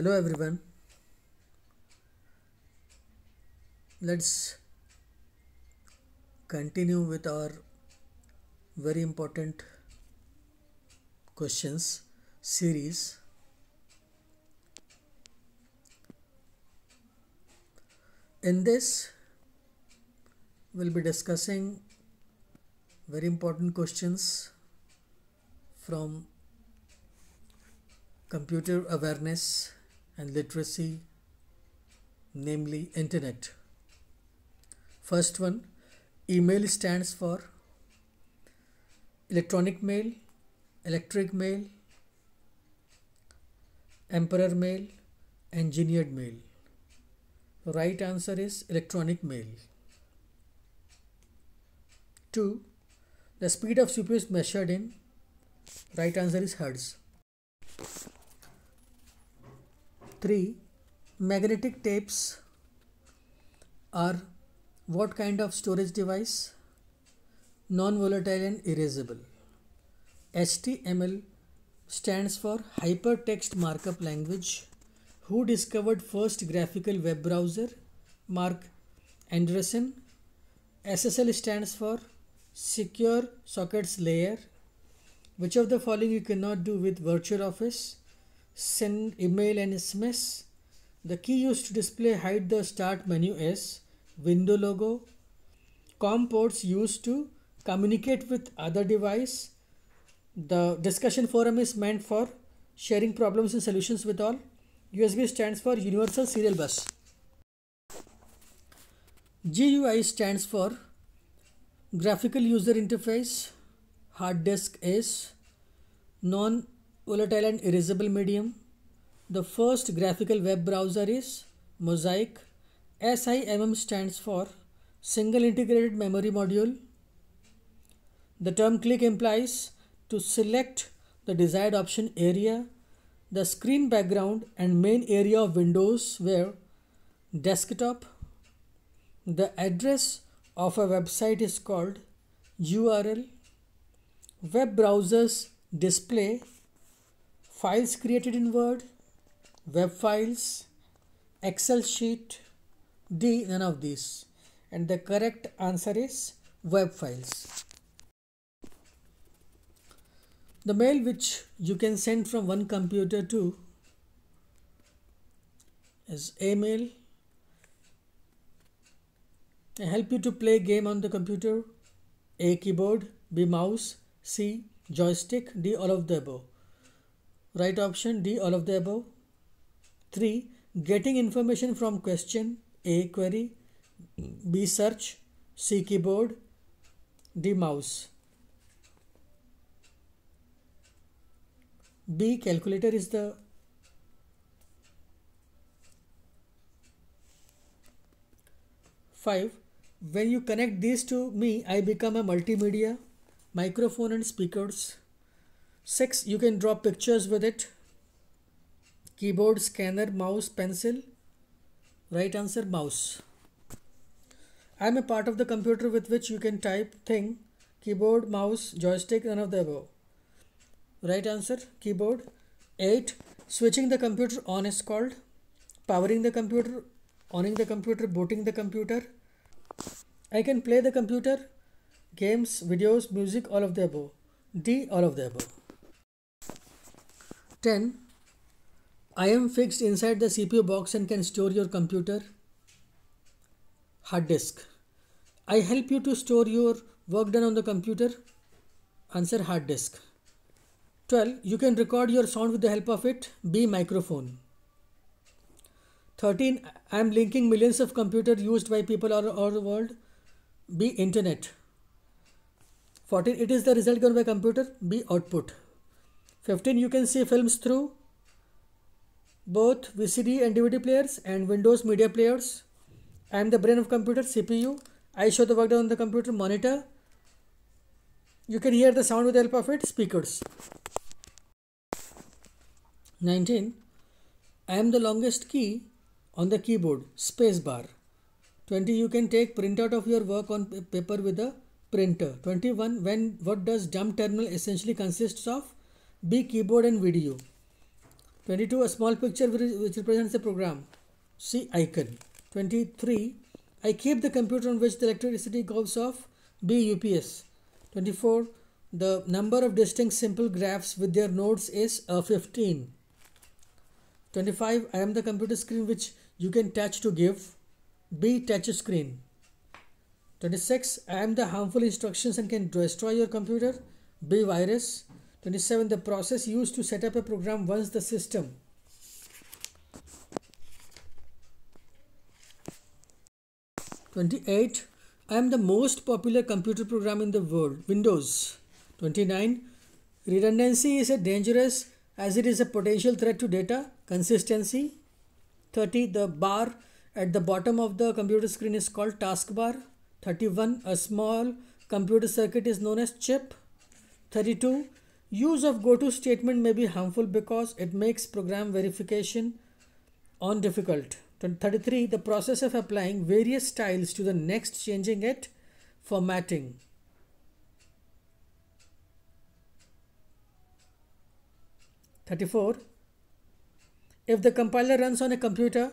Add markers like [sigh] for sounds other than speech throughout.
Hello everyone. Let's continue with our very important questions series. In this, we'll be discussing very important questions from computer awareness and literacy, namely internet. First one, email stands for electronic mail, electric mail, emperor mail, engineered mail. The right answer is electronic mail. 2. The speed of CPU is measured in right answer is hertz. 3. Magnetic tapes are what kind of storage device? Non-volatile and erasable. HTML stands for Hypertext Markup Language. Who discovered first graphical web browser? Marc Andreessen. SSL stands for Secure Sockets Layer. Which of the following you cannot do with Virtual Office? Send email and SMS. The key used to display hide the start menu is window logo. COM ports used to communicate with other device. The discussion forum is meant for sharing problems and solutions with all. USB stands for Universal Serial Bus. GUI stands for Graphical User Interface. Hard disk is non volatile and erasable medium. The first graphical web browser is Mosaic. SIMM stands for Single Integrated Memory Module. The term click implies to select the desired option area. The screen background and main area of Windows were desktop. The address of a website is called URL. Web browsers display files created in Word, web files, Excel sheet, D, none of these. And the correct answer is web files. The mail which you can send from one computer to is email. mail. I help you to play game on the computer. A keyboard, B mouse, C joystick, D all of the above. Right option D all of the above. 3. Getting information from question A query, B search, C keyboard, D mouse. B calculator is the five. When you connect these to me, I become a multimedia, microphone and speakers. Six, you can draw pictures with it. Keyboard, scanner, mouse, pencil. Right answer, mouse. I am a part of the computer with which you can type thing. Keyboard, mouse, joystick, none of the above. Right answer, keyboard. 8. Switching the computer on is called. Powering the computer, owning the computer, booting the computer. I can play the computer, games, videos, music, all of the above. D, all of the above. 10. I am fixed inside the CPU box and can store your computer. Hard disk. I help you to store your work done on the computer. Answer hard disk. 12. You can record your sound with the help of it. B. Microphone. 13. I am linking millions of computers used by people all over the world. B. Internet. 14. It is the result given by computer. B. Output. 15. You can see films through both VCD and DVD players and Windows media players. I am the brain of computer, CPU. I show the work done on the computer, monitor. You can hear the sound with the help of it, speakers. 19. I am the longest key on the keyboard, space bar. 20. You can take printout of your work on paper with a printer. 21. When what does dumb terminal essentially consists of? B. Keyboard and video. 22 a small picture which represents the program. See icon. 23 I keep the computer on which the electricity goes off. B UPS 24 the number of distinct simple graphs with their nodes is a 15 25 I am the computer screen which you can touch to give. B touch screen. 26 I am the harmful instructions and can destroy your computer. B virus 27 the process used to set up a program once the system Twenty-eight. I am the most popular computer program in the world. Windows. Twenty-nine. Redundancy is a dangerous as it is a potential threat to data. Consistency. Thirty. The bar at the bottom of the computer screen is called taskbar. Thirty-one. A small computer circuit is known as chip. Thirty-two. Use of goto statement may be harmful because it makes program verification on difficult. 33 the process of applying various styles to the next changing it formatting Thirty-four. If the compiler runs on a computer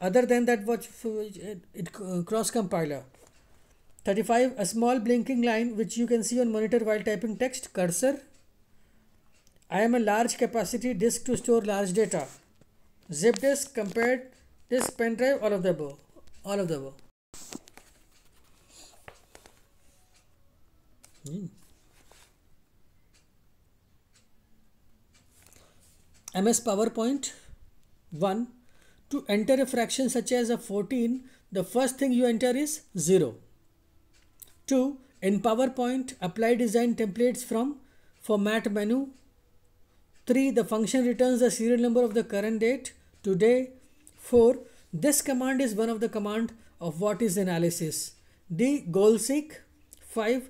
other than that what it uh, cross compiler. Thirty-five. A small blinking line which you can see on monitor while typing text cursor. I am a large capacity disk to store large data. Zip disk compared this pen drive all of the above all of the above. Hmm. Ms powerpoint 1 to enter a fraction such as a 14 the first thing you enter is 0 2 in powerpoint apply design templates from format menu 3 the function returns the serial number of the current date today 4. This command is one of the command of what is analysis. D. Goal seek. 5.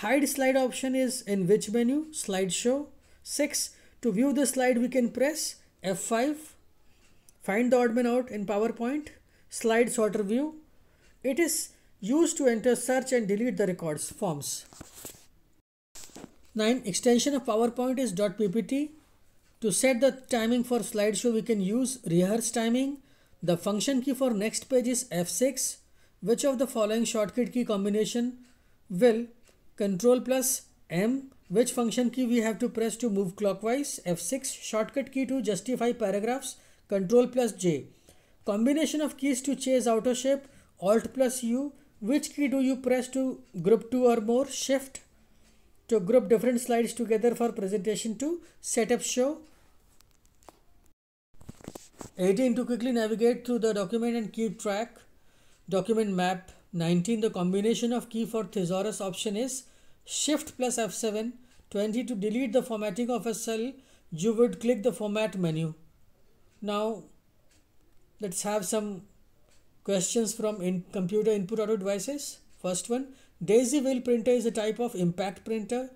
Hide slide option is in which menu? Slideshow. 6. To view the slide we can press F5. Find the odd man out in PowerPoint. Slide sorter view. It is used to enter search and delete the records forms. 9. Extension of PowerPoint is .ppt. To set the timing for slideshow, we can use rehearse timing. The function key for next page is F6. Which of the following shortcut key combination will control plus M? Which function key we have to press to move clockwise? F6. Shortcut key to justify paragraphs. Control plus J. Combination of keys to chase auto shape. Alt plus U. Which key do you press to group two or more? Shift to group different slides together for presentation to set up show 18 to quickly navigate through the document and keep track. Document map. 19 the combination of key for thesaurus option is shift plus F7. 20 to delete the formatting of a cell you would click the format menu. Now let's have some questions from in computer input audio devices. First one Daisy wheel printer is a type of impact printer.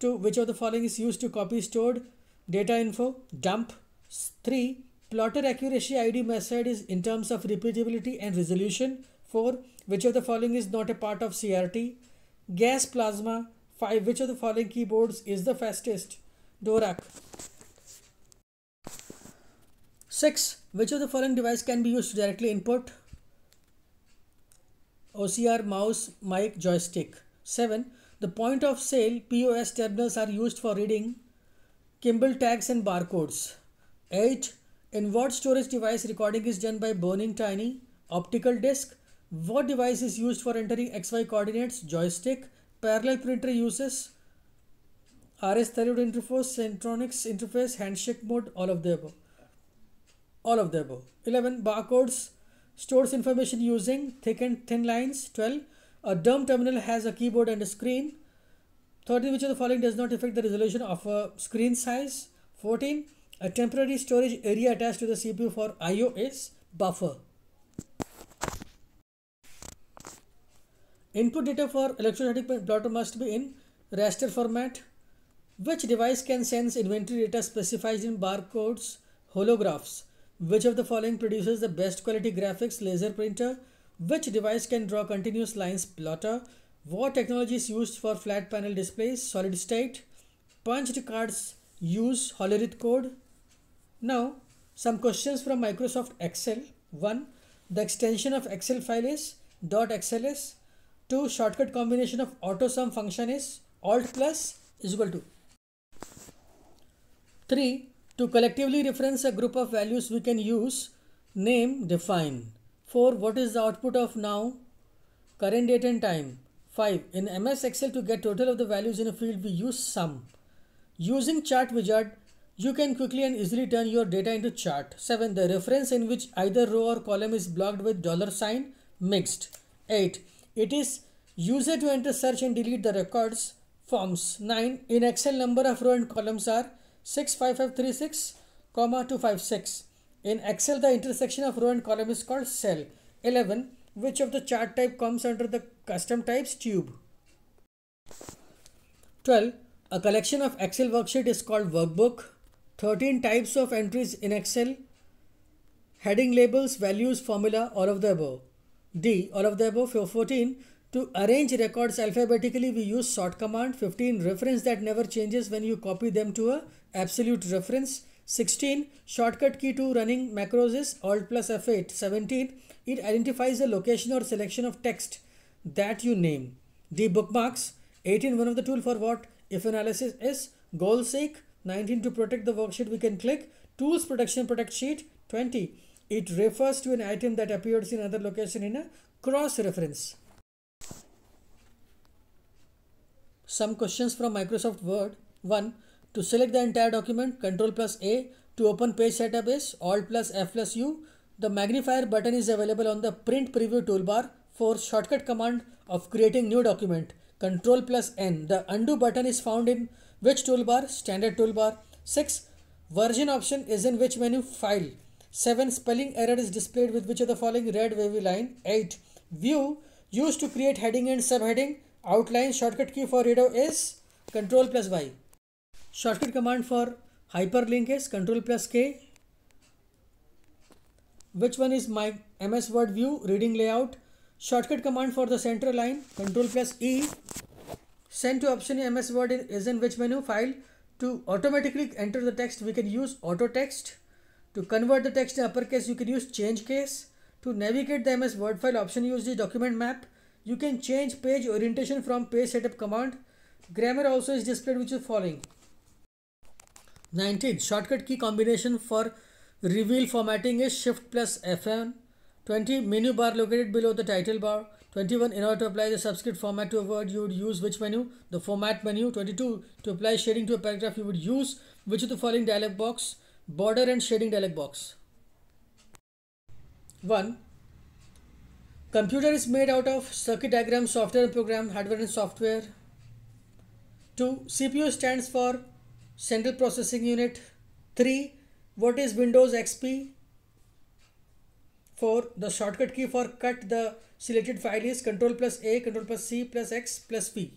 To which of the following is used to copy stored data info? Dump. 3 Plotter accuracy ID method is in terms of repeatability and resolution. 4. Which of the following is not a part of CRT? Gas plasma. 5. Which of the following keyboards is the fastest? Dvorak. 6. Which of the following device can be used to directly input? OCR, mouse, mic, joystick. 7. The point of sale POS terminals are used for reading Kimball tags and barcodes. 8. In what storage device recording is done by burning tiny? Optical disc. What device is used for entering XY coordinates? Joystick. Parallel printer uses RS thyroid interface, Centronics interface, handshake mode, all of the above. All of the above. 11. Barcodes stores information using thick and thin lines. 12. A dumb terminal has a keyboard and a screen. 13. Which of the following does not affect the resolution of a screen size? 14. A temporary storage area attached to the CPU for I.O. is buffer. Input data for electrostatic plotter must be in raster format. Which device can sense inventory data specified in barcodes, holographs? Which of the following produces the best quality graphics laser printer? Which device can draw continuous lines plotter? What technology is used for flat panel displays? Solid state. Punched cards use Hollerith code. Now, some questions from Microsoft Excel. 1. The extension of Excel file is .xls. 2. Shortcut combination of AutoSum function is Alt plus is equal to. 3. To collectively reference a group of values we can use name define. 4. What is the output of now? Current date and time. 5. In MS Excel to get total of the values in a field we use sum. Using chart wizard you can quickly and easily turn your data into chart. 7. The reference in which either row or column is blocked with dollar sign mixed. 8. It is user to enter search and delete the records forms. 9. In Excel number of row and columns are 65536, comma 256. In Excel the intersection of row and column is called cell. 11. Which of the chart type comes under the custom types tube? 12. A collection of Excel worksheet is called workbook. 13 types of entries in Excel. Heading labels, values, formula, all of the above. D, all of the above. 14. To arrange records alphabetically, we use sort command. 15. Reference that never changes when you copy them to a absolute reference. 16. Shortcut key to running macros is Alt plus F8. 17. It identifies the location or selection of text that you name. D. Bookmarks. 18. One of the tool for what if analysis is goal seek 19 to protect the worksheet we can click tools protection protect sheet 20 it refers to an item that appears in another location in a cross reference. Some questions from microsoft word. 1 to select the entire document control plus a to open page setup is alt plus f plus u the magnifier button is available on the print preview toolbar for shortcut command of creating new document. Control plus n the undo button is found in which toolbar? Standard toolbar. 6. Version option is in which menu? File. 7. Spelling error is displayed with which of the following red wavy line? 8. View used to create heading and subheading. Outline shortcut key for reader is Control plus Y. Shortcut command for hyperlink is Control plus K. Which one is my MS Word view reading layout? Shortcut command for the center line Control plus E. Send to option in MS Word is in which menu? File. To automatically enter the text, we can use auto text. To convert the text to uppercase, you can use change case. To navigate the MS Word file option, use the document map. You can change page orientation from page setup command. Grammar also is displayed which is following. 19. Shortcut key combination for reveal formatting is shift plus FN. 20. Menu bar located below the title bar. 21. In order to apply the subscript format to a word, you would use which menu? The format menu. 22. To apply shading to a paragraph, you would use which of the following dialog box? Border and shading dialog box. 1. Computer is made out of circuit diagram, software and program, hardware and software. 2. CPU stands for Central Processing Unit. 3. What is Windows XP? 4. The shortcut key for cut the selected file is Control plus A, Control plus C plus X plus P.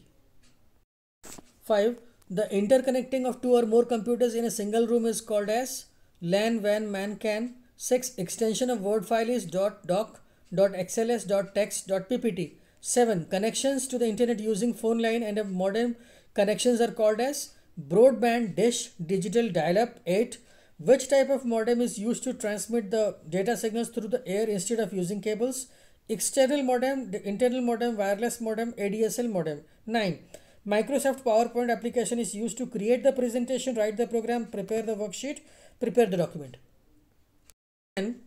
5. The interconnecting of two or more computers in a single room is called as LAN, WAN, MAN, CAN. 6. Extension of Word file is dot .doc, dot .xls, dot .text, dot .ppt. 7. Connections to the internet using phone line and a modem connections are called as broadband, dish, digital dial-up. 8. Which type of modem is used to transmit the data signals through the air instead of using cables? external modem, internal modem, wireless modem, ADSL modem. 9. Microsoft PowerPoint application is used to create the presentation, write the program, prepare the worksheet, prepare the document. And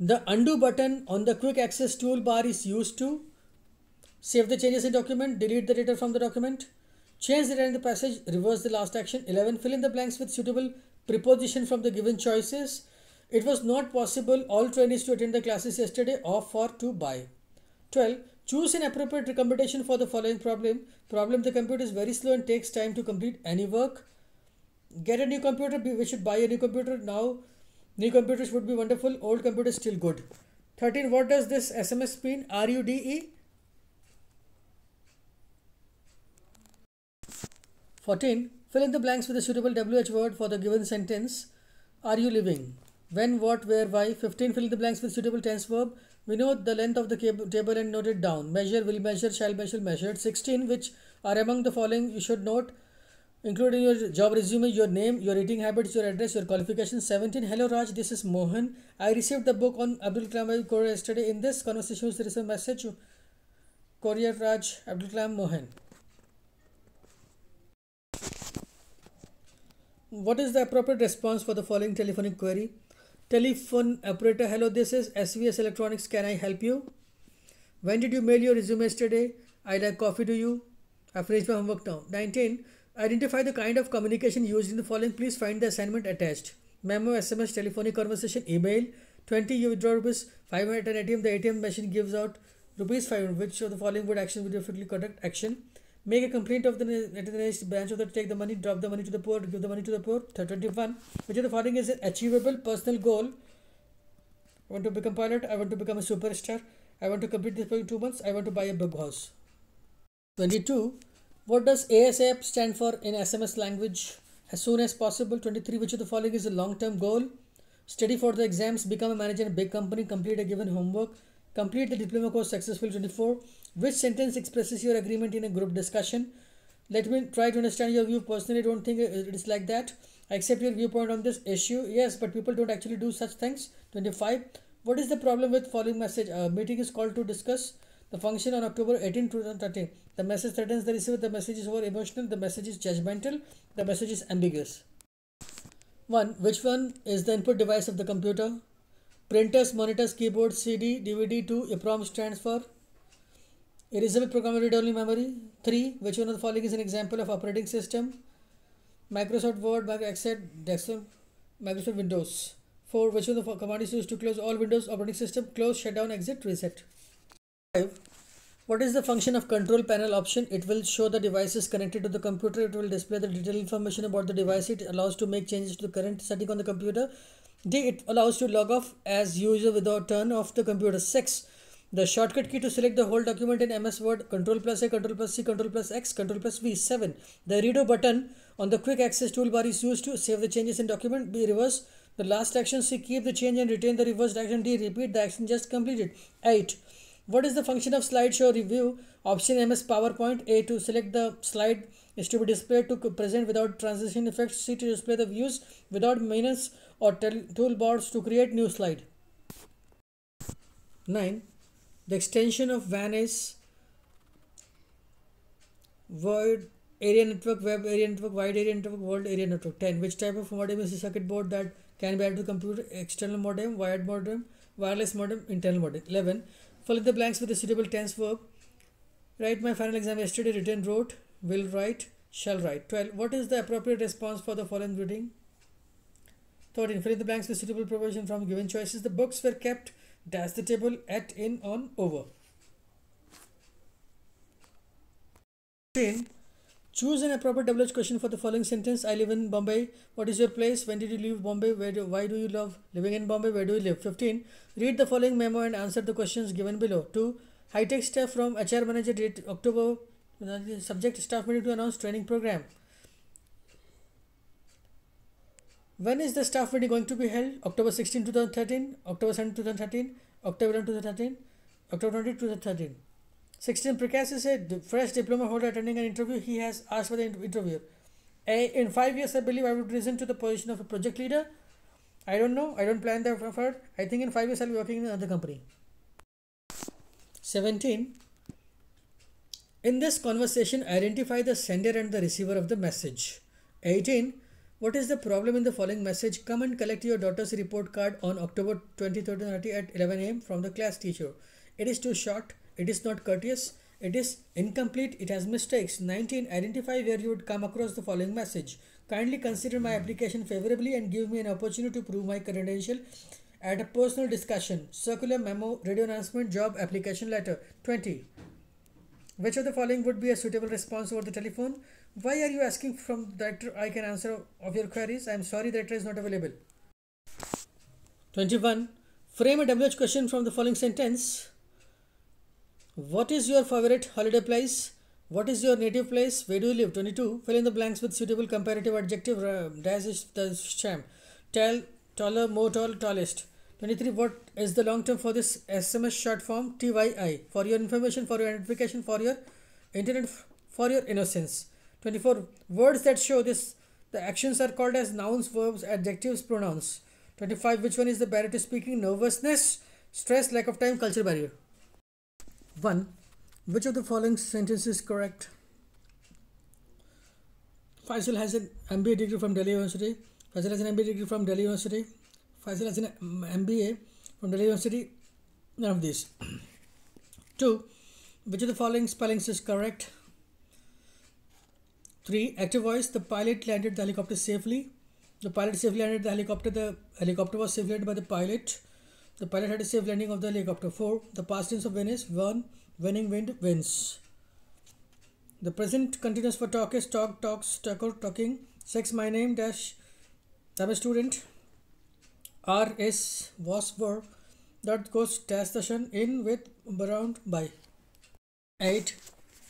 the undo button on the quick access toolbar is used to save the changes in document, delete the data from the document, change the data in the passage, reverse the last action. 11. Fill in the blanks with suitable preposition from the given choices. It was not possible all trainees to attend the classes yesterday or for to buy. 12. Choose an appropriate recommendation for the following problem. Problem the computer is very slow and takes time to complete any work. Get a new computer. We should buy a new computer now. New computers would be wonderful. Old computer is still good. 13. What does this SMS mean? R-U-D-E? 14. Fill in the blanks with a suitable WH word for the given sentence. Are you living? When, what, where, why. 15. Fill in the blanks with suitable tense verb. We know the length of the table and note it down. Measure, will measure, shall measure, measured. 16. Which are among the following you should note. including your job resume, your name, your eating habits, your address, your qualifications. 17. Hello Raj, this is Mohan. I received the book on Abdul Kalam Courier yesterday. In this conversation, there is a message. Courier Raj Abdul Kalam Mohan. What is the appropriate response for the following telephonic query? Telephone operator, hello, this is SVS Electronics. Can I help you? When did you mail your resume yesterday? I like coffee to you. I finished my homework now. 19. Identify the kind of communication used in the following. Please find the assignment attached. Memo, SMS, telephonic conversation, email. 20. You withdraw rupees 500 at ATM. The ATM machine gives out rupees 500. Which of the following would action would you conduct? Action. Make a complaint of the nearest branch of the take the money, drop the money to the poor, give the money to the poor. 21. Which of the following is an achievable personal goal? I want to become pilot. I want to become a superstar. I want to complete this in two months. I want to buy a big house. 22. What does ASAP stand for in SMS language? As soon as possible. 23. Which of the following is a long term goal? Study for the exams, become a manager in a big company, complete a given homework, complete the diploma course successfully. 24. Which sentence expresses your agreement in a group discussion? Let me try to understand your view. Personally, don't think it is like that. I accept your viewpoint on this issue. Yes, but people don't actually do such things. 25. What is the problem with following message? A meeting is called to discuss the function on October 18, 2013. The message threatens the receiver. The message is over emotional. The message is judgmental. The message is ambiguous. 1. Which one is the input device of the computer? Printers, monitors, keyboard, CD, DVD. 2. EEPROM stands for Erasable Programmable Read-Only Memory. 3. Which one of the following is an example of operating system? Microsoft Word, Microsoft Excel, Microsoft Windows. 4. Which one of the command is used to close all Windows operating system? Close, shutdown, exit, reset. 5. What is the function of control panel option? It will show the devices connected to the computer. It will display the detailed information about the device. It allows to make changes to the current setting on the computer. D. It allows to log off as user without turn off the computer. 6. The shortcut key to select the whole document in MS Word, Control plus A, Control plus C, Control plus X, Control plus V. 7. The redo button on the quick access toolbar is used to save the changes in document. B. Reverse. The last action C. Keep the change and retain the reversed action. D. Repeat the action just completed. 8. What is the function of slideshow review? Option MS PowerPoint. A to select the slide is to be displayed to present without transition effects. C to display the views without menus or toolbars to create new slide. 9. The extension of WAN is void area network, web area network, wide area network, world area network. 10. Which type of modem is a circuit board that can be added to computer? External modem, wired modem, wireless modem, internal modem. 11. Fill in the blanks with a suitable tense verb. Write my final exam yesterday, written, wrote, will write, shall write. 12. What is the appropriate response for the following reading? 13. Fill in the blanks with suitable provision from given choices. The books were kept dash the table at, in, on, over. 14. Choose an appropriate WH question for the following sentence. I live in Bombay. What is your place? When did you leave Bombay? Where do, why do you love living in Bombay? Where do you live? 15. Read the following memo and answer the questions given below. 2. High-tech staff from HR manager date October. Subject staff meeting to announce training program. When is the staff meeting going to be held? October 16, 2013, October 7, 2013, October 11, 2013, October 20, 2013. 16. Prakash a fresh diploma holder attending an interview. He has asked for the interviewer. In five years, I believe I would resign to the position of a project leader. I don't know. I don't plan that for I think in five years I'll be working in another company. 17. In this conversation, identify the sender and the receiver of the message. 18. What is the problem in the following message? Come and collect your daughter's report card on October 20, 2030 at 11 am from the class teacher. It is too short. It is not courteous. It is incomplete. It has mistakes. 19. Identify where you would come across the following message. Kindly consider my application favorably and give me an opportunity to prove my credential at a personal discussion. Circular memo, radio announcement, job application letter. 20. Which of the following would be a suitable response over the telephone? Why are you asking from that I can answer of your queries? I am sorry that is not available. 21. Frame a WH question from the following sentence. What is your favorite holiday place? What is your native place? Where do you live? 22. Fill in the blanks with suitable comparative adjective. Uh, dash the sham. Tall, taller, more tall, tallest. 23. What is the long term for this SMS short form? TYI. For your information, for your identification, for your internet, for your innocence. 24. Words that show this the actions are called as nouns, verbs, adjectives, pronouns. 25. Which one is the barrier to speaking? Nervousness, stress, lack of time, culture barrier. 1. Which of the following sentences is correct? Faisal has an MBA degree from Delhi University. Faisal has an MBA degree from Delhi University. Faisal has an MBA from Delhi University. None of these. [clears throat] 2. Which of the following spellings is correct? 3. Active voice. The pilot landed the helicopter safely. The pilot safely landed the helicopter. The helicopter was safely landed by the pilot. The pilot had a safe landing of the helicopter. 4. The past tense of is won. Winning wind wins. The present continuous for talk is talk, talks, talk, talking. 6. My name dash. I'm a student. R is was were. That goes dash session in with around by. 8.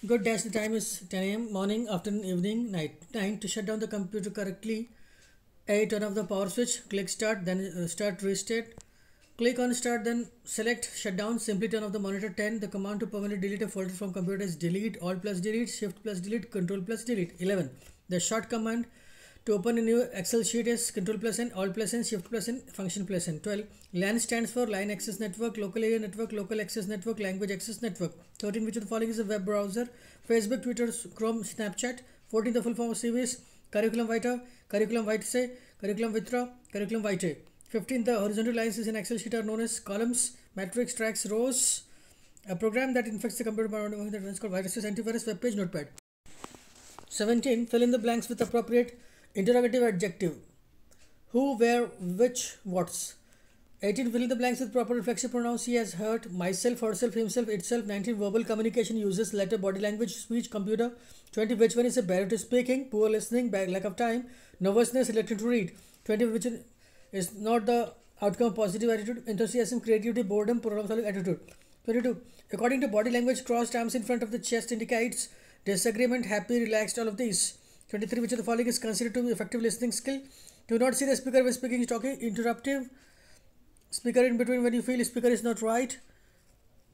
Good dash the time is 10 am, morning, afternoon, evening, night. Time To shut down the computer correctly. 8. Turn off the power switch. Click start, then uh, start restart. Click on start, then select shutdown. Simply turn off the monitor. 10. The command to permanently delete a folder from computer is delete, alt plus delete, shift plus delete, control plus delete. 11. The short command to open a new Excel sheet is Control plus N, Alt plus N, Shift plus N, Function plus N. 12. LAN stands for Line Access Network, Local Area Network, Local Access Network, Language Access Network. 13. Which of the following is a web browser? Facebook, Twitter, Chrome, Snapchat. 14. The full form of CVS, Curriculum Vitae, Curriculum Vitae, Curriculum Vitae, Curriculum Vitae. 15. The horizontal lines in Excel sheet are known as columns, matrix, tracks, rows. A program that infects the computer environment that runs called viruses, antivirus, web page, notepad. 17. Fill in the blanks with appropriate Interrogative adjective. Who, where, which, what's. 18. Fill in the blanks with proper reflexive pronouns. He has hurt, myself, herself, himself, itself. 19. Verbal communication uses letter, body language, speech, computer. 20. Which one is a barrier to speaking? Poor listening, bad lack of time, nervousness, electing to read. 20. Which is not the outcome of positive attitude, enthusiasm, creativity, boredom, problem solving attitude. 22. According to body language, crossed arms in front of the chest indicates disagreement, happy, relaxed, all of these. 23. Which of the following is considered to be effective listening skill? Do not see the speaker when speaking is talking. Interruptive. Speaker in between when you feel speaker is not right.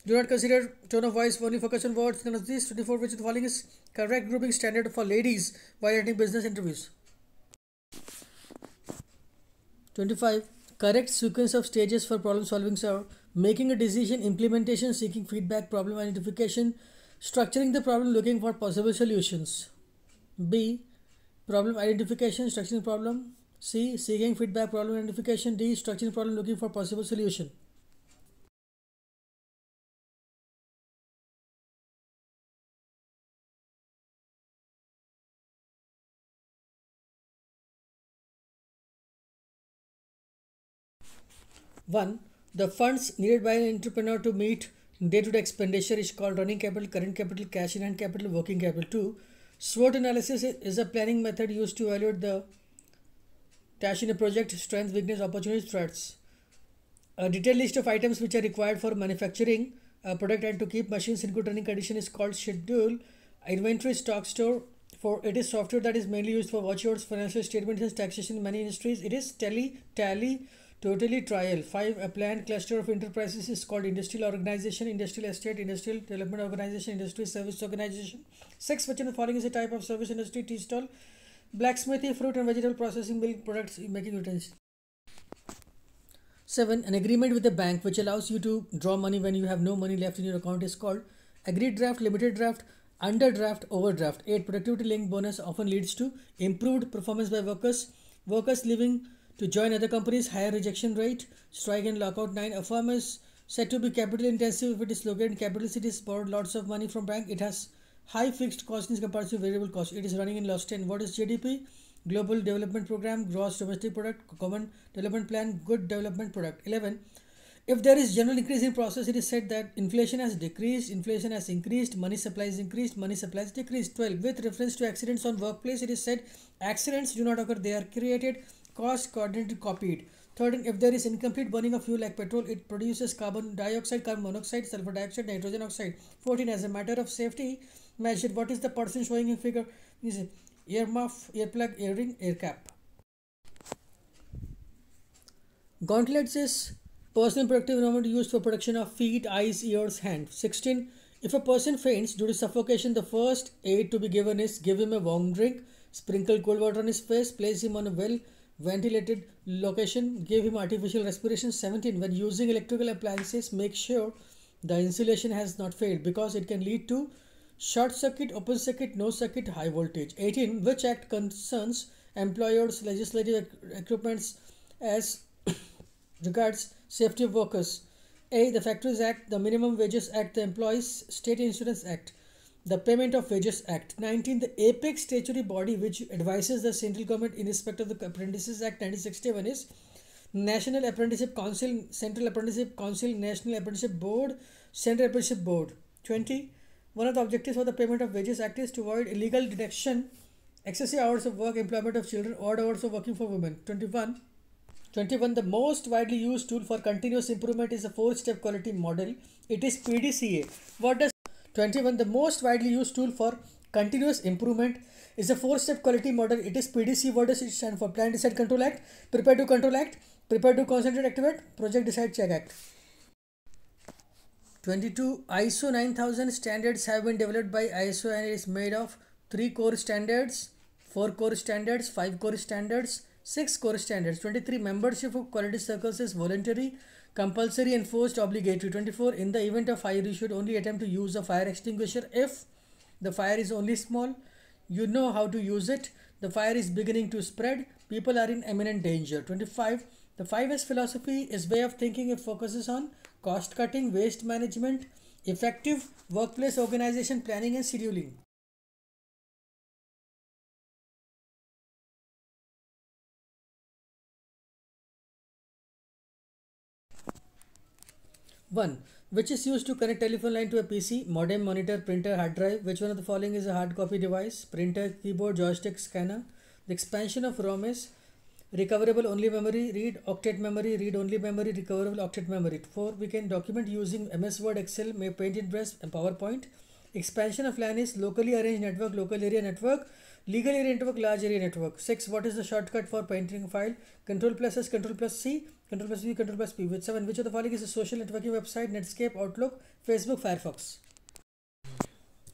Do not consider tone of voice, only focus on words. None of these. 24. Which of the following is correct grouping standard for ladies while attending business interviews? 25. Correct sequence of stages for problem solving are making a decision, implementation, seeking feedback, problem identification, structuring the problem, looking for possible solutions. B. Problem identification, structuring problem. C. Seeking feedback, problem identification. D. Structuring problem, looking for possible solution. One, the funds needed by an entrepreneur to meet day-to-day expenditure is called running capital, current capital, cash in hand capital, working capital. Two, SWOT analysis is a planning method used to evaluate the cash in a project, strength, weakness, opportunities, threats. A detailed list of items which are required for manufacturing a product and to keep machines in good running condition is called schedule. Inventory stock store for it is software that is mainly used for watchwords, financial statements, and taxation in many industries. It is tally, tally, totally trial. Five, a planned cluster of enterprises is called industrial organization, industrial estate, industrial development organization, industrial service organization. Six, which in the following is a type of service industry, tea stall, blacksmithy, fruit and vegetable processing, milk products, making utensils. 7. An agreement with a bank which allows you to draw money when you have no money left in your account is called agreed draft, limited draft, underdraft, overdraft. 8. Productivity linked bonus often leads to improved performance by workers. Workers leaving to join other companies, higher rejection rate, strike and lockout. 9. A firm is said to be capital intensive if it is located in capital cities, borrowed lots of money from bank. It has high fixed cost in comparison to variable cost. It is running in loss 10. What is GDP? Global Development Program, Gross Domestic Product, Common Development Plan, Good Development Product. 11. If there is general increase in process, it is said that inflation has decreased, inflation has increased, money supply is increased, money supply is decreased. 12. With reference to accidents on workplace, it is said accidents do not occur, they are created, caused, coordinated, copied. 13. If there is incomplete burning of fuel like petrol, it produces carbon dioxide, carbon monoxide, sulfur dioxide, nitrogen oxide. 14. As a matter of safety measure, what is the person showing in figure? Is earmuff, earplug, earring, air cap. Gauntlets is personal protective equipment used for protection of feet, eyes, ears, hand. 16. If a person faints due to suffocation, the first aid to be given is give him a warm drink, sprinkle cold water on his face, place him on a well ventilated location, gave him artificial respiration. 17. When using electrical appliances, make sure the insulation has not failed because it can lead to short circuit, open circuit, no circuit, high voltage. 18. Which act concerns employers' legislative equipments as [coughs] regards safety of workers? A. The Factories Act, the Minimum Wages Act, the Employees State Insurance Act, the Payment of Wages Act. 19. The apex statutory body which advises the central government in respect of the Apprentices Act 1961 is National Apprenticeship Council, Central Apprenticeship Council, National Apprenticeship Board, Central Apprenticeship Board. 20. One of the objectives of the Payment of Wages Act is to avoid illegal deduction, excessive hours of work, employment of children, odd hours of working for women. 21. 21. The most widely used tool for continuous improvement is a four step quality model. It is PDCA. What does 21. The most widely used tool for continuous improvement is a four step quality model. It is PDC. What does it stand for? Plan, Decide, Control Act. Prepare to Control Act. Prepare to Concentrate, Activate. Project, Decide, Check Act. 22. ISO 9000 standards have been developed by ISO and it is made of three core standards, four core standards, five core standards, six core standards. 23. Membership of quality circles is voluntary, compulsory, and forced obligatory. 24. In the event of fire, you should only attempt to use a fire extinguisher if the fire is only small, you know how to use it, the fire is beginning to spread, people are in imminent danger. 25. The 5S philosophy is way of thinking it focuses on cost cutting, waste management, effective workplace organization, planning, and scheduling. One, which is used to connect telephone line to a PC, modem, monitor, printer, hard drive. Which one of the following is a hard copy device? Printer, keyboard, joystick, scanner. The expansion of ROM is recoverable only memory, read octet memory, read only memory, recoverable octet memory. 4. We can document using MS Word, Excel, Paintbrush, and PowerPoint. Expansion of LAN is locally arranged network, local area network, legal area network, large area network. 6. What is the shortcut for painting a file? Control plus S, Control plus C, Control plus V, Control plus P. With 7. Which of the following is a social networking website? Netscape, Outlook, Facebook, Firefox.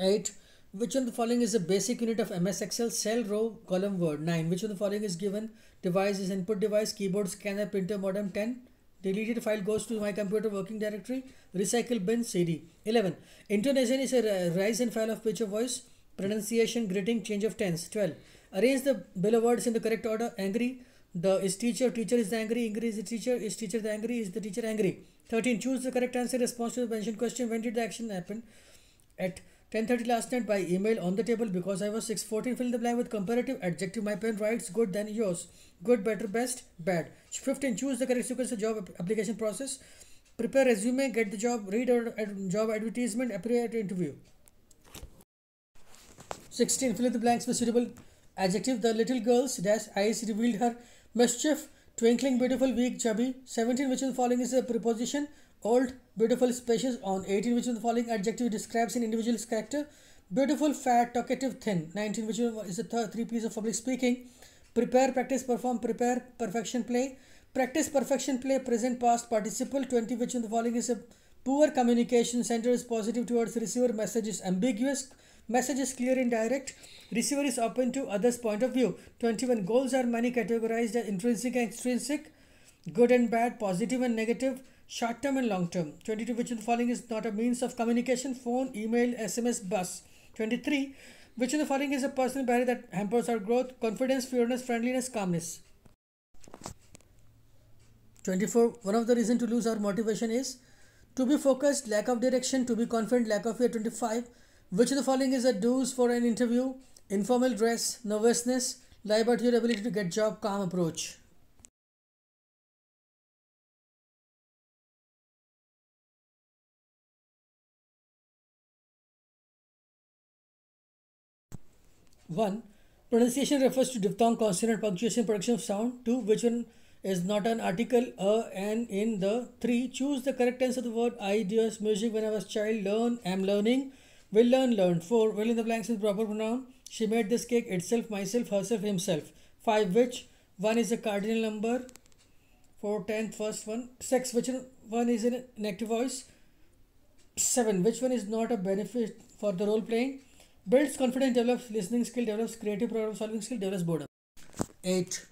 8. Which of the following is a basic unit of MS Excel? Cell, row, column, word. 9. Which of the following is given? Device is input device, keyboard, scanner, printer, modem. 10. Deleted file goes to my computer working directory. Recycle bin, CD. 11. Intonation is a rise and fall of of voice. Pronunciation, greeting, change of tense. 12. Arrange the below words in the correct order. Angry, the is teacher, teacher is angry, angry is the teacher, is teacher the angry, is the teacher angry. 13. Choose the correct answer response to the mentioned question. When did the action happen? At 10.30 last night by email on the table because I was 6.14 fill the blank with comparative adjective. My pen writes good than yours. Good, better, best, bad. 15. Choose the correct sequence of job application process. Prepare resume, get the job, read or job advertisement, appear at interview. 16. Fill in the blanks with suitable adjective. The little girl's dash eyes revealed her mischief. Twinkling, beautiful, weak, chubby. 17. Which of the following is a preposition? Old, beautiful, spacious, on. 18. Which of the following adjective describes an individual's character? Beautiful, fat, talkative, thin. 19. Which is the third three P's of public speaking? Prepare, practice, perform, prepare, perfection, play. Practice, perfection, play, present, past, participle. 20. Which of the following is a poor communication? Center is positive towards receiver. Message is ambiguous. Message is clear and direct. Receiver is open to others' point of view. 21. Goals are many categorized as intrinsic and extrinsic, good and bad, positive and negative, short term and long term. 22. Which of the following is not a means of communication? Phone, email, SMS, bus. 23. Which of the following is a personal barrier that hampers our growth? Confidence, fearlessness, friendliness, calmness. 24. One of the reasons to lose our motivation is to be focused, lack of direction, to be confident, lack of fear. 25. Which of the following is a do's for an interview? Informal dress, nervousness, lie about your ability to get job, calm approach. One, pronunciation refers to diphthong, consonant, punctuation, production of sound. Two, which one is not an article, a, and, in, the. Three, choose the correct tense of the word I, music, when I was child, learn, am learning, will learn, learn. Four, fill in the blanks with proper pronoun. She made this cake itself, myself, herself, himself. Five, which one is a cardinal number? Four, tenth, first one. Six, which one is an active voice? 7. Which one is not a benefit for the role playing? Builds confidence, develops listening skill, develops creative problem solving skill, develops boredom. 8.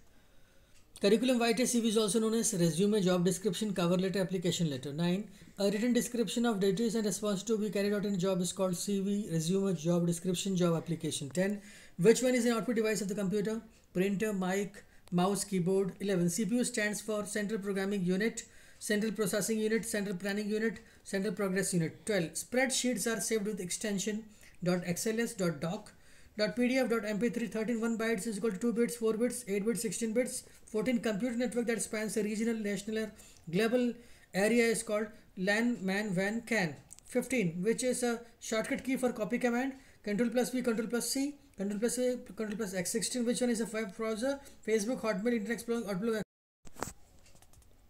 Curriculum vitae CV is also known as resume, job description, cover letter, application letter. 9. A written description of duties and response to be carried out in a job is called CV, resume, job description, job application. 10. Which one is an output device of the computer? Printer, mic, mouse, keyboard. 11. CPU stands for Central Programming Unit, Central Processing Unit, Central Planning Unit, Central Progress Unit. 12. Spreadsheets are saved with extension .xls, .doc, .pdf, .mp3, 13 1 bytes is equal to 2 bits, 4 bits, 8 bits, 16 bits. 14 computer network that spans a regional, national, or global area is called LAN, MAN, WAN, CAN. 15 which is a shortcut key for copy command, control plus V, control plus C, control plus A, control plus X. 16 which one is a web browser, Facebook, Hotmail, Internet Explorer, Outlook.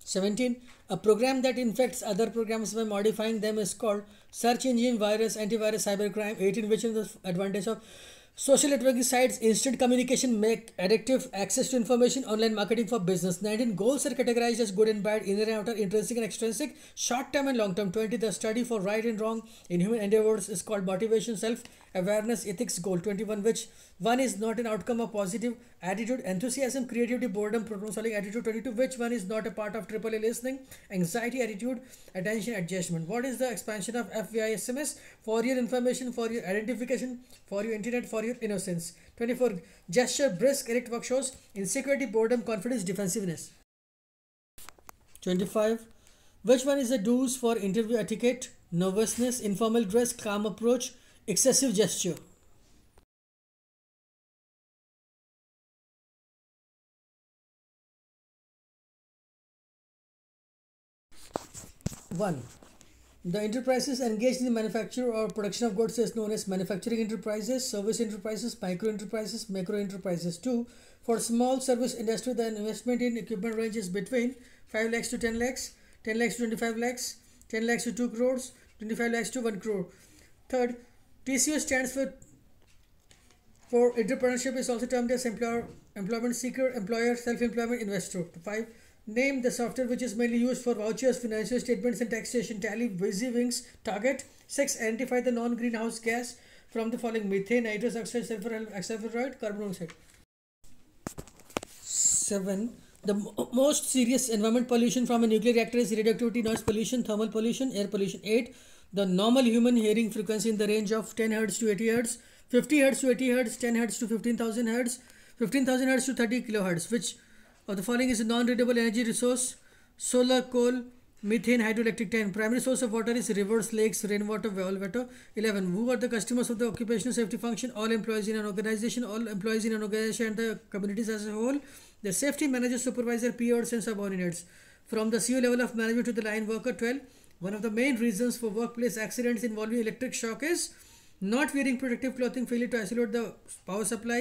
17 a program that infects other programs by modifying them is called search engine virus antivirus cybercrime 18 which is the advantage of Social networking sites, instant communication make addictive access to information, online marketing for business. 19 goals are categorized as good and bad, inner and outer, intrinsic and extrinsic, short term and long term. 20 the study for right and wrong in human endeavors is called motivation, self awareness, ethics, goal. 21 which one is not an outcome of positive attitude, enthusiasm, creativity, boredom, problem solving attitude. 22 which one is not a part of triple A listening, anxiety, attitude, attention, adjustment. What is the expansion of FYI SMS? For your information, for your identification, for your internet, for your innocence. 24. Gesture, brisk, erect work shows insecurity, boredom, confidence, defensiveness. 25. Which one is the do's for interview etiquette? Nervousness, informal dress, calm approach, excessive gesture. One. The enterprises engaged in the manufacture or production of goods is known as manufacturing enterprises, service enterprises, micro enterprises, macro enterprises. Two, for small service industry, the investment in equipment ranges between 5 lakhs to 10 lakhs, 10 lakhs to 25 lakhs, 10 lakhs to 2 crores, 25 lakhs to 1 crore. Third, TCO stands for for entrepreneurship is also termed as employer, employment seeker, employer, self-employment, investor. Five, Name the software which is mainly used for vouchers, financial statements and taxation. Tally, WYSIWYG's target. 6. Identify the non-greenhouse gas from the following methane, nitrous oxide, sulfur oxide, carbon monoxide. 7. The most serious environment pollution from a nuclear reactor is radioactivity, noise pollution, thermal pollution, air pollution. 8. The normal human hearing frequency in the range of 10 Hz to 80 Hz, 50 Hz to 80 Hz, 10 Hz to 15,000 Hz, 15,000 Hz to 30 kHz, which of the following is a non-renewable energy resource? Solar coal methane hydroelectric tank. Primary source of water is rivers lakes rainwater well water. 11 who are the customers of the occupational safety function? All employees in an organization all employees in an organization and the communities as a whole. The safety manager supervisor peers and subordinates. From the CEO level of management to the line worker 12 one of the main reasons for workplace accidents involving electric shock is not wearing protective clothing failure to isolate the power supply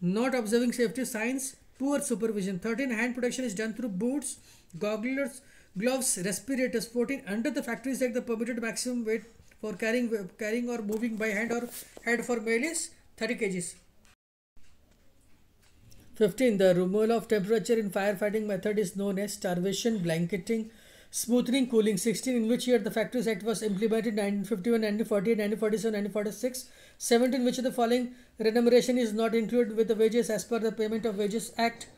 not observing safety signs poor supervision. 13. Hand protection is done through boots, goggles, gloves, respirators. 14. Under the Factories Act, the permitted maximum weight for carrying, carrying or moving by hand or head for male is 30 kgs. 15. The removal of temperature in firefighting method is known as starvation, blanketing, smothering, cooling. 16. In which year the Factories Act was implemented 1951, 1948, 1947, 1946. 17. Which of the following remuneration is not included with the wages as per the Payment of Wages Act?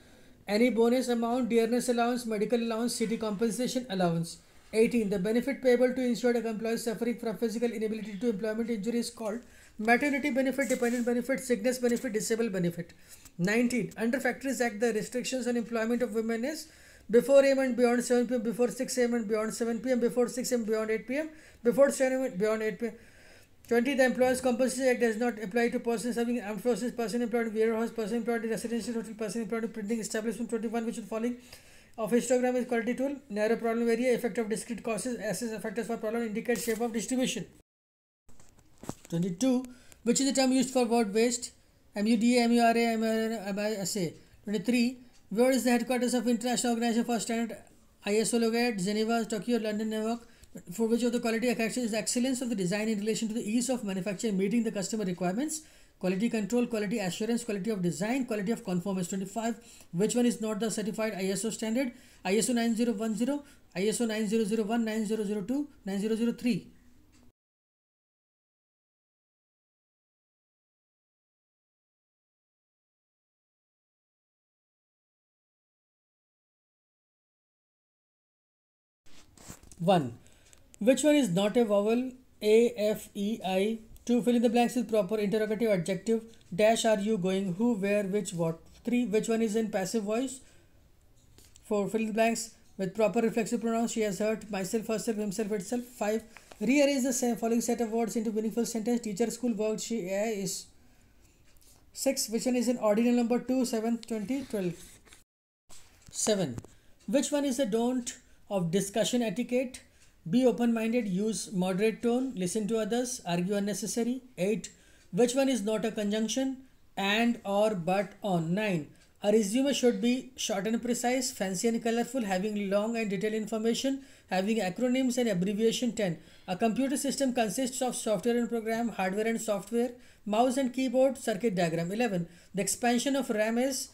Any bonus amount, dearness allowance, medical allowance, city compensation allowance. 18. The benefit payable to insured employees suffering from physical inability to employment injury is called maternity benefit, dependent benefit, sickness benefit, disabled benefit. 19. Under Factories Act, the restrictions on employment of women is before AM and beyond 7 pm, before 6 am and beyond 7 pm, before 6 am beyond 8 pm, before 7 am beyond 8 pm. 20. The Employees Compensation Act does not apply to persons having armed forces, person employed in warehouse, person employed in residential hotel, person employed in printing establishment. 21. Which is following of histogram is quality tool, narrow problem area, effect of discrete causes, assess factors for problem, indicate shape of distribution. 22. Which is the term used for word waste? MUDA, MURA, MISA. 23. Where is the headquarters of International Organization for Standard ISO located? Geneva, Tokyo, London, New York for which of the quality characteristic is excellence of the design in relation to the ease of manufacturing meeting the customer requirements quality control quality assurance quality of design quality of conformance 25 which one is not the certified iso standard iso 9010 iso 9001 9002 9003 1. Which one is not a vowel? A, F, E, I. 2. Fill in the blanks with proper interrogative adjective. Dash are you going? Who, where, which, what? 3. Which one is in passive voice? 4. Fill in the blanks with proper reflexive pronouns. She has hurt myself, herself, himself, itself. 5. Rearrange the following set of words into meaningful sentence. Teacher, school, worked, she is. 6. Which one is in ordinal number 2, 7, 20, 12? 7. Which one is the don't of discussion etiquette? Be open minded, use moderate tone, listen to others, argue unnecessary. 8. Which one is not a conjunction? And, or, but, on. 9. A resume should be short and precise, fancy and colorful, having long and detailed information, having acronyms and abbreviation 10. A computer system consists of software and program, hardware and software, mouse and keyboard, circuit diagram 11. The expansion of RAM is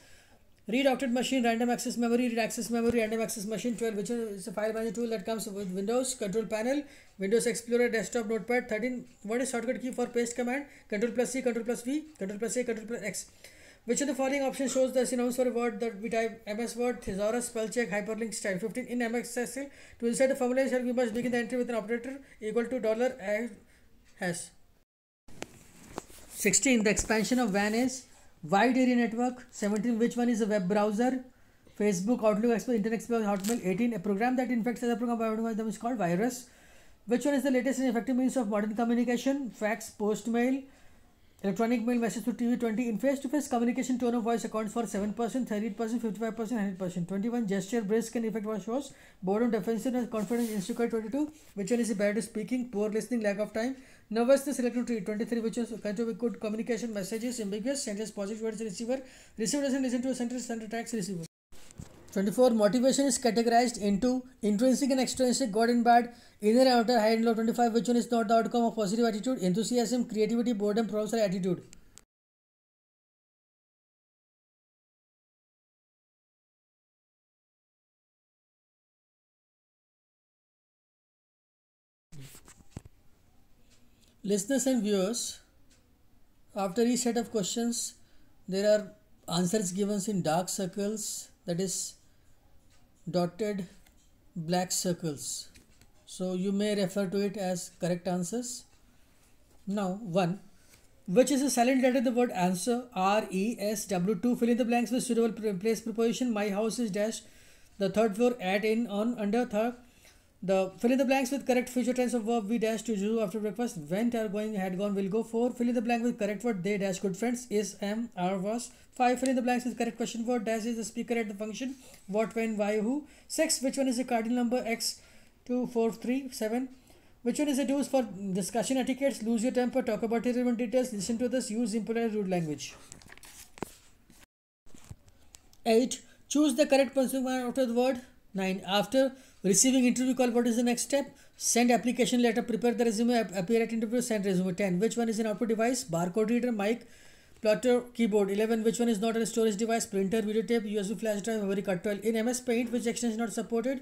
read octet machine, random access memory, read access memory, random access machine 12, which is a file manager tool that comes with Windows, control panel, Windows Explorer, desktop, notepad 13. What is shortcut key for paste command? Control plus C, control plus V, control plus A, control plus X. Which of the following options shows the synonyms for a word that we type MS Word, thesaurus, spell check, hyperlink style. 15. In MS Excel, to insert a formula shell, we must begin the entry with an operator equal to dollar hash. 16. The expansion of WAN is wide area network. 17. Which one is a web browser? Facebook, Outlook, Explorer, Internet Explorer, Hotmail. 18. A program that infects other program by them is called virus. Which one is the latest and effective means of modern communication? Fax, post mail. Electronic mail message to TV 20. In face to face communication, tone of voice accounts for 7%, 38%, 55%, 100%. 21. Gesture, brisk and effective shows. Boredom, defensive and confidence, insecure 22. Which one is a bad to speaking? Poor listening, lack of time. Nervousness, electronic 23. Which is kind of good communication messages, ambiguous, sentence positive the receiver. Receiver doesn't listen to a sentence, sender attacks receiver. 24. Motivation is categorized into intrinsic and extrinsic, good and bad, inner and outer, high and low. 25. Which one is not the outcome of positive attitude? Enthusiasm, creativity, boredom, problem attitude. Listeners and viewers, after each set of questions, there are answers given in dark circles, that is dotted black circles. So you may refer to it as correct answers. Now, 1. Which is a silent letter the word answer? R E S W 2. Fill in the blanks with suitable place preposition. My house is dash. The third floor at in on under third. The fill in the blanks with correct future tense of verb we dash to do after breakfast. Went are going had gone will go. 4. Fill in the blank with correct word they dash good friends is am are was. 5. Fill in the blanks with correct question word dash is the speaker at the function. What, when, why, who. 6. Which one is the cardinal number x? 2, 4, 3, 7. Which one is the use for discussion etiquettes? Lose your temper, talk about irrelevant details, listen to this, use impolite rude language. 8. Choose the correct person after the word. 9. After receiving interview call, what is the next step? Send application letter, prepare the resume, appear at interview, send resume. 10. Which one is an output device? Barcode reader, mic, plotter keyboard 11 which one is not a storage device printer videotape usb flash drive memory card 12 in ms paint which extension is not supported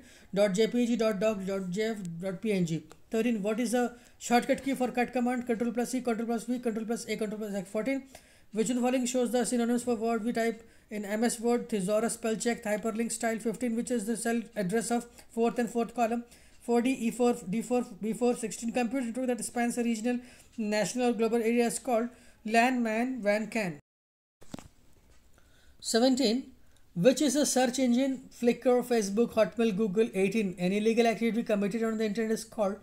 jpg doc gif png 13 what is the shortcut key for cut command control plus c control plus v control plus a control plus x 14 which one following shows the synonyms for word we type in ms word thesaurus spell check hyperlink style 15 which is the cell address of fourth and fourth column 4d e4 d4 b4 16 computer network that spans a regional national global area is called LAN man CAN. 17. Which is a search engine? Flickr, Facebook, Hotmail, Google. 18. Any illegal activity committed on the internet is called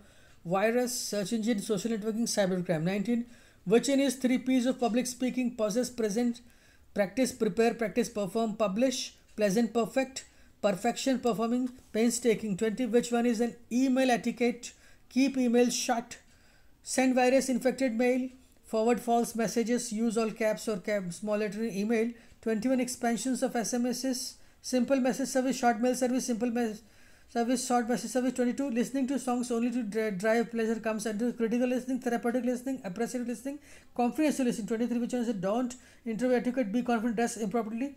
virus, search engine, social networking, cybercrime. 19. Which one is three P's of public speaking? Possess, present, practice, prepare, practice, perform, publish, pleasant, perfect, perfection, performing, painstaking. 20. Which one is an email etiquette? Keep email shut, send virus infected mail, forward false messages, use all caps or cap small letter in email, 21 expansions of SMSs, simple message service, short mail service, simple message service, short message service, 22 listening to songs only to drive pleasure comes under critical listening, therapeutic listening, appreciative listening, confidential listening, 23 which one is it? Don't interview etiquette, be confident, dress improperly,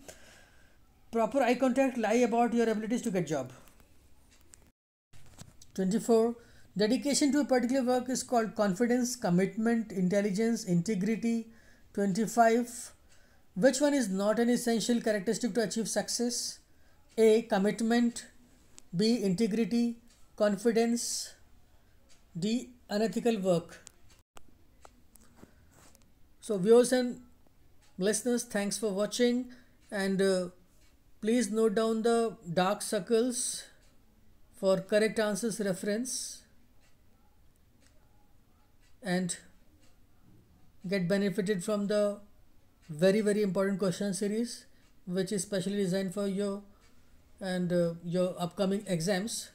proper eye contact, lie about your abilities to get job. 24 Dedication to a particular work is called confidence, commitment, intelligence, integrity. 25. Which one is not an essential characteristic to achieve success? A. Commitment. B. Integrity. confidence D. Unethical work. So, viewers and listeners, thanks for watching and uh, please note down the dark circles for correct answers reference and get benefited from the very very important question series which is specially designed for you and uh, your upcoming exams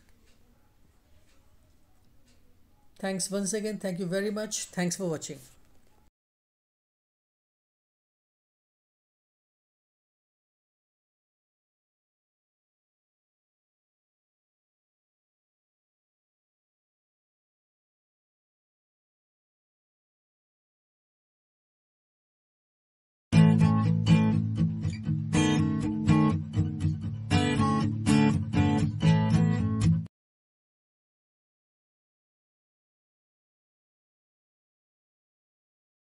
Thanks once again. Thank you very much. Thanks for watching.